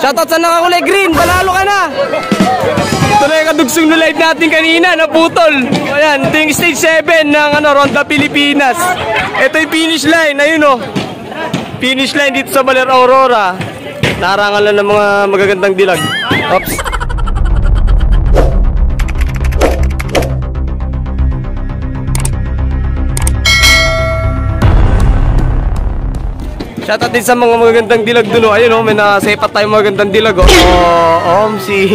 Shoutout sa nakakulay green, panalo ka na! Ito na yung kadugsong na live natin kanina, naputol. Ayan, ito yung stage 7 ng ano, Ronda Pilipinas. Ito yung finish line, ayun o. Finish line dito sa Baler Aurora. Narangal lang ng mga magagandang dilag. Oops. Shoutout din sa mga magagandang dilag dun oh. Ayun oh, may nasepat tayo magagandang dilag oh. Oh, om si...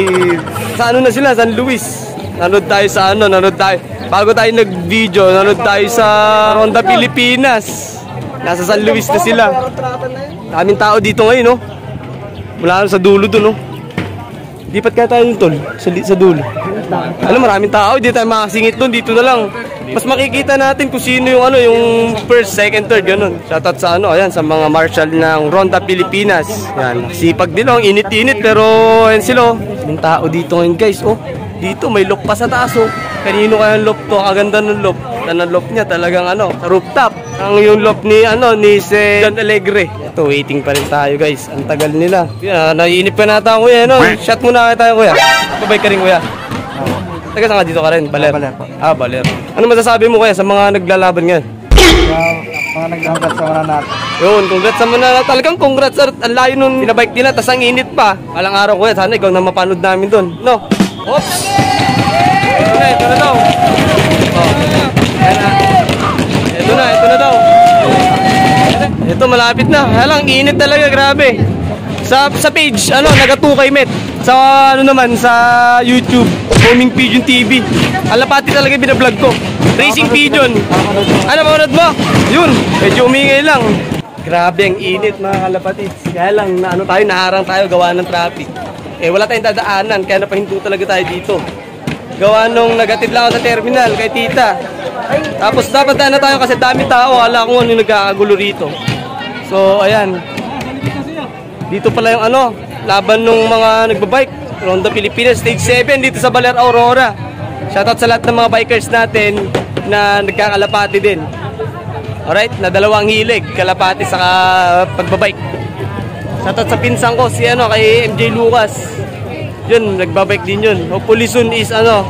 Sa ano na sila? San Luis. Nanood tayo sa ano, nanood tayo. Bago tayo nag-video, nanood tayo sa Ronda Pilipinas. Nasa San Luis na sila. Daming tao dito ngayon oh. Mula sa dulo dun oh. Lipat kaya tayo dun tol, sa, sa dulo. Ano, maraming tao, hindi tayo makasingit dun, dito na lang. Mas makikita natin kung sino yung ano, yung first, second, third, ganun. Shoutout sa ano, ayan, sa mga marshal ng Ronda Pilipinas. Yan, sipag din oh, init-init, pero ayan sila oh. Yung tao dito ngayon guys, oh. Dito may lock pa sa taas oh. Kanino kaya lock to? Kaganda ng lock. Na lock niya talagang ano, sa rooftop. Ang yung lock ni ano ni si John Alegre. Ito waiting pa rin tayo guys. Ang tagal nila. Yeah, naiinip ka na tayo kuya, no? Shot muna tayo kuya. Sabay ka rin kuya. Taga saan ka dito ka rin? Baler? Baler po. Ah, Baler. Ano masasabi mo kaya sa mga naglalaban ngayon? mga nagdangkat sa mga natin. Yun, congrats sa mga talagang congrats sir. Ang layo nung pinabike nila, tas ang init pa. Alang araw kuya, sana ikaw na mapanood namin doon. No? Oops! Ito na, ito na daw. Oh. Na. Ito na, ito na daw. Ito, malapit na. Halang, init talaga, grabe. Sa sa page, ano, naga 2 met. Sa ano naman, sa YouTube, Homing Pigeon TV. Alapati talaga binablog ko. Racing Pigeon. Ano, manood mo? Yun, medyo umingay lang. Grabe ang init mga kalapatid. Kaya lang, na, ano tayo, naharang tayo, gawa ng traffic. Eh, wala tayong dadaanan, kaya napahinto talaga tayo dito. Gawa nung nagatid lang ako sa terminal kay tita. Tapos dapat na tayo kasi dami tao, ala ko ano yung nagkakagulo rito. So, ayan. Dito pala yung ano, laban nung mga nagbabike. Ronda Pilipinas, stage 7 dito sa Baler Aurora. Shoutout sa lahat ng mga bikers natin na nagkakalapati din. Alright, na dalawang hilig, kalapati sa pagbabike. Shoutout sa pinsan ko, si ano, kay MJ Lucas. Yun, nagbabike din yun. Hopefully soon is ano,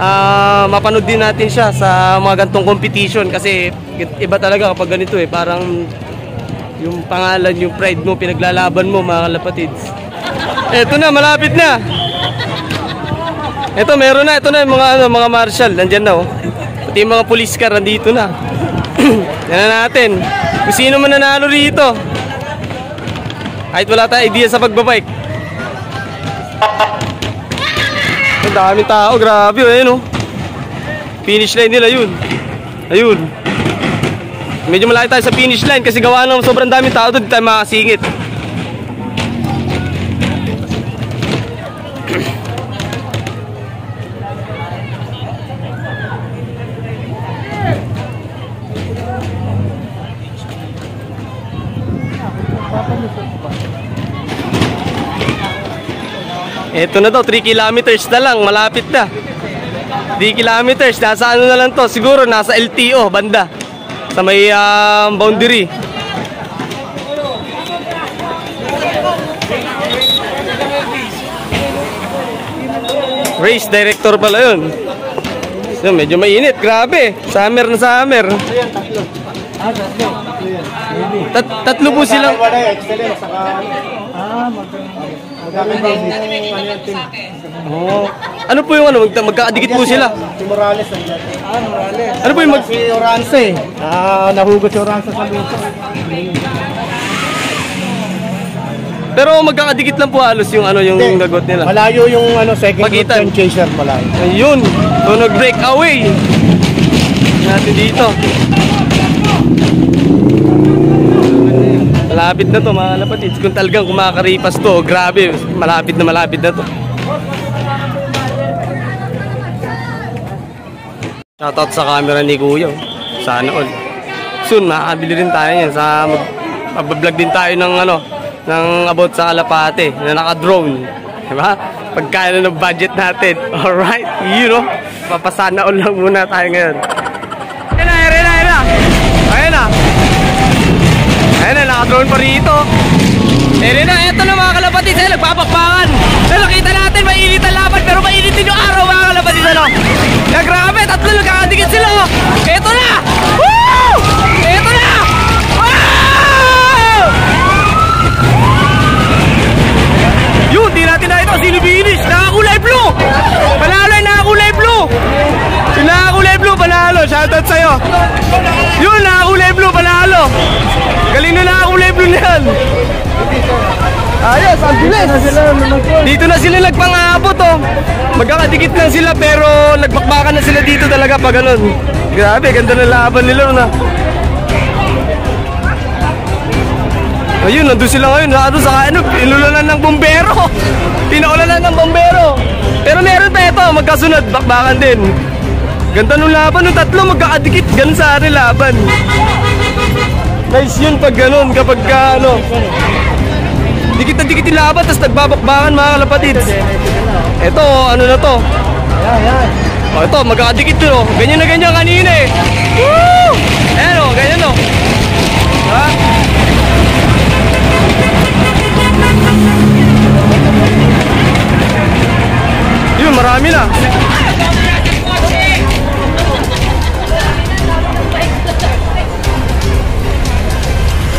ah mapanood din natin siya sa mga gantong competition kasi iba talaga kapag ganito eh, parang yung pangalan, yung pride mo, pinaglalaban mo mga kalapatids. Eto na, malapit na. Eto, meron na. Ito na yung mga, ano, mga marshal. Nandyan na, oh. Pati yung mga police car, nandito na. Yan na natin. Kung sino man nanalo rito. Kahit wala tayong idea sa pagbabike. Ang daming tao, grabe, oh, ayun, oh. Finish line nila, yun. Ayun. Medyo malaki tayo sa finish line kasi gawa ng sobrang daming tao doon, di tayo makasingit. Ito na daw, 3 kilometers na lang, malapit na. 3 kilometers, nasa ano na lang to, siguro nasa LTO, banda. Sa may um, boundary. Race director pala yun. So, medyo mainit, grabe. Summer na summer. Tat tatlo po silang... excellent. Saka, ah, Oh. Ano po yung ano, magka magkakadikit po sila. Si Morales ang Ah, Morales. Ano po yung mag... Si Oranza eh. Ah, nahugot si Oranza sa lupa. Pero magkakadikit lang po halos yung ano yung Hindi. nila. Malayo yung ano, second Pagitan. Pagitan. chaser malayo. Ayun. So nag-break away. Natin dito. Malapit na to mga kalapatids. Kung talagang kumakaripas to, grabe. Malapit na malapit na to. Shoutout sa camera ni Kuya. oh. Sana all. Soon, makakabili rin tayo yan. Sa mag, magbablog din tayo ng ano, ng about sa Kalapate na naka-drone. Diba? Pagkano ng budget natin. Alright, you know. Papasana all lang muna tayo ngayon. Ayan na, nakadrone pa rito. Ayan na, eto na mga kalapatid. Ayan, nagpapakpakan. So nakita natin, mainit ang laban pero mainit din yung araw mga kalapatid. Ano? Nagrabe, tatlo nagkakadikit sila. Oh. Nagpapalala tayo. Yun, nakakulay blue, panalo. Galing na nakakulay blue na yan. Ayos, ang bilis. Dito na sila nagpangabot oh. Magkakadikit lang sila pero nagbakbakan na sila dito talaga pag ganun. Grabe, ganda ng laban nila na. Ayun, nandun sila ngayon. Nandun sa ano, inulanan ng bombero. Pinaulanan ng bombero. Pero meron pa ito, magkasunod, bakbakan din. Ganda nung laban, nung tatlo magkakadikit, ganun sa atin laban. Nice yun pag ganun, kapag ka, ano, dikit na dikit yung laban, tapos nagbabakbakan mga kalapatids. Ito, ano na to? O, ito, magkakadikit yun, oh. Ganyan na ganyan kanina eh. Woo! Ayan, oh, ganyan, oh. Ha? Yun, marami na.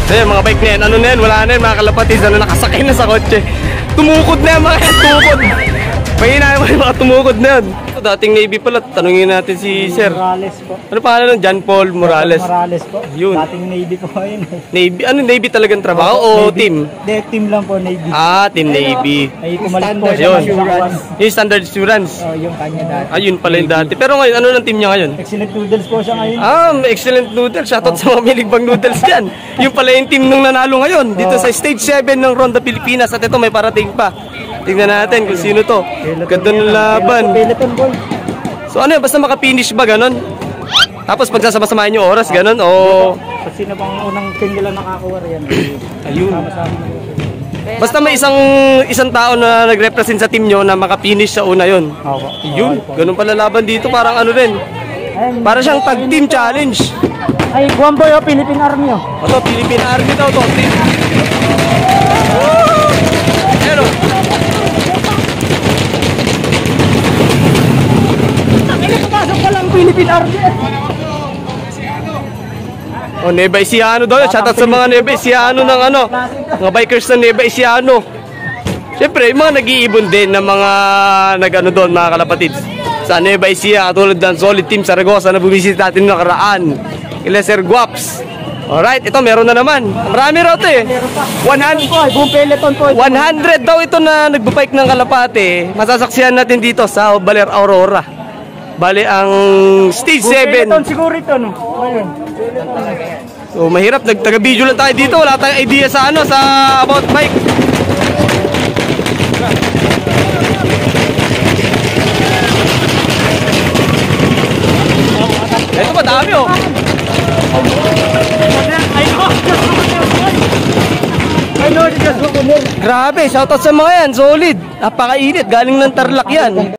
Eh, mga bike na yan, ano na yan, wala na yan, mga kalapatids, ano, nakasakay na sa kotse. Tumukod na yan, mga tumukod. Mahina yung mga tumukod na yan. Dating Navy pala, tanungin natin si Sir. Morales po. Ano pangalan ng John Paul Morales? Morales po. Yun. Dating Navy po ayun. Navy, ano Navy talagang trabaho o Navy. team? Hindi, team lang po Navy. Ah, team Navy. Ay, kumalit po siya Yun. Assurance. Yung standard assurance. Oh, yung kanya dati. Ayun pala yung dati. Pero ngayon, ano ng team niya ngayon? Excellent noodles po siya ngayon. Ah, excellent noodles. Shoutout sa mga miligbang noodles dyan. Yung pala yung team nung nanalo ngayon. Dito sa stage 7 ng Ronda Pilipinas. At ito may parating pa. Tingnan natin kung sino to. Ganda ng laban. So ano yun, basta makapinish ba ganon? Tapos pagsasama-samahin yung oras, ganon? O... Sino bang unang team nila nakakuha yan? Ayun. Basta may isang isang tao na nagrepresent sa team nyo na makapinish sa una yon. Yun, ganun pala laban dito, parang ano rin. Para siyang tag team challenge. Ay, Guam boy, oh, Philippine Army oh. Ito, Philippine Army daw to. Team. Pero, Ay, pumasok pa lang Philippine Army. Oh, Neva Isiano daw. Shoutout sa mga Neva Isiano ng ano, mga bikers ng Neva Isiano. Siyempre, yung mga nag-iibon din ng mga nag-ano doon, mga kalapatids. Sa Neva Ecija, katulad ng Solid Team Saragosa na bumisit natin ng nakaraan. Kila Sir Guaps. Alright, ito meron na naman. Marami raw ito eh. 100, Po, buong peloton po. 100 daw ito na nagbabike ng Kalapate. Masasaksihan natin dito sa Baler Aurora. Bali ang stage Peloton 7. siguro ito, no? Ayun. So mahirap, nagtaga-video lang tayo dito. Wala tayong idea sa ano, sa about bike. Ito pa dami oh. Grabe, shoutout sa mga yan, solid. Napakainit, galing ng Tarlac yan.